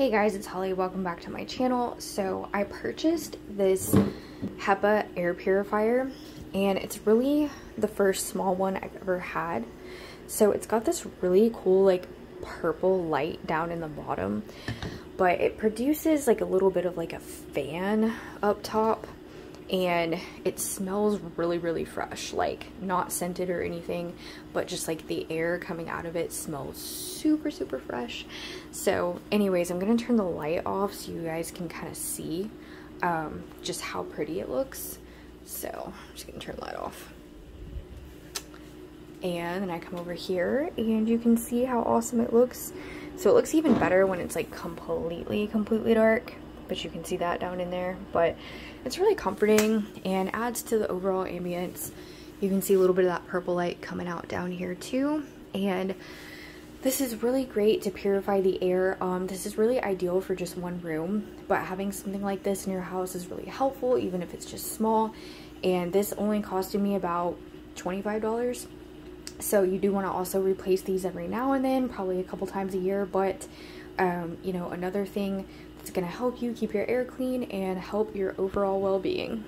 Hey guys, it's Holly. Welcome back to my channel. So I purchased this HEPA air purifier and it's really the first small one I've ever had. So it's got this really cool like purple light down in the bottom, but it produces like a little bit of like a fan up top and it smells really really fresh like not scented or anything but just like the air coming out of it smells super super fresh. So anyways i'm gonna turn the light off so you guys can kind of see um, just how pretty it looks. So i'm just gonna turn the light off. And then I come over here and you can see how awesome it looks. So it looks even better when it's like completely, completely dark but you can see that down in there. But it's really comforting and adds to the overall ambience. You can see a little bit of that purple light coming out down here too. And this is really great to purify the air. Um, this is really ideal for just one room, but having something like this in your house is really helpful, even if it's just small. And this only costed me about $25. So you do want to also replace these every now and then, probably a couple times a year, but um, you know, another thing that's going to help you keep your air clean and help your overall well-being.